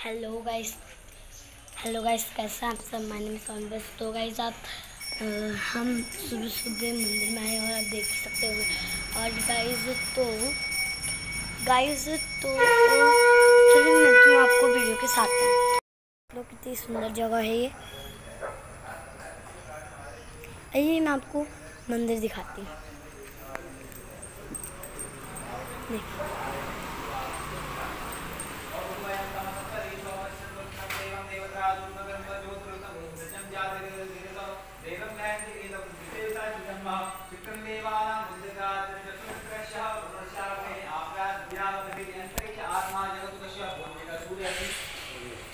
Hello guys hello guys कैसे हैं आप सब? माय नेम इज़ बस तो गाइस आप हम सुबह सुबह मंदिर में आए और आप देख सकते हो और गाइस तो गाइस तो चलिए मैं मिलती हूँ आपको वीडियो के साथ में। तो कितनी सुंदर जगह है ये। आइए मैं आपको मंदिर दिखाती हूँ। देखिए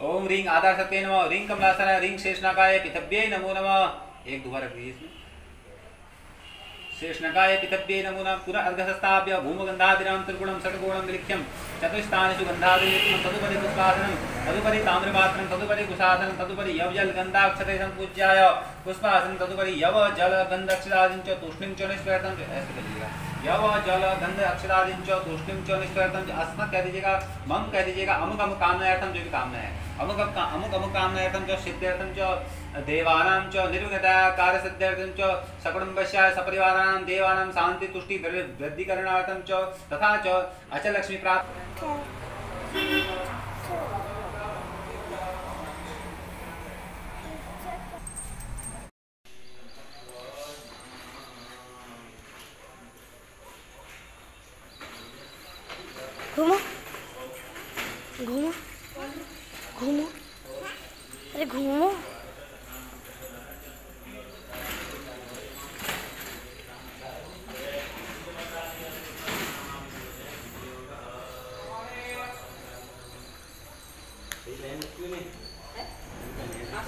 ओम रिंग आधार सत्य नम। रिंग कमलासन रिंग शेष नागाय पितव्य नमो नम। एक दोबारा रख इसमें। शेषनकाय पितव्ये नमूना पुनः अर्घसस्ताभ्य भूमगन्धादिनां त्रिगुणं षट्गुणं विलिख्यं। चतुष्टानिषु गन्धादिनित्यं तदुपरि पुष्पासनं तदुपरि ताम्रपात्रं, तदुपरि कुशासनं, तदुपरि यवजलगन्धाक्षते सम्पूज्याय पुष्पासनं, तदुपरि यव जल गन्धक्षरादिं च तूष्णीं च निष्प्रयतं यव जल गंध अक्षरादिं च तूष्णीं च निष्प्रयतं च अस्मत् कह दीजिएगा मम कह दीजिएगा अमुक अमुक कामनार्थम जो भी कामना है अमुक अमुक कामनार्थम च सिद्ध्यर्थम च देवानां च निर्विघ्नता, कार्यसिद्ध्यर्थं च सकुटुम्बस्य देवानां शान्ति, तुष्टि वृद्धिकरणार्थं च, तथा च अचलक्ष्मी प्राप्त घूमो। घूमो। घूमो। अरे घूमो। Ini enak ini. Eh? Ini enak.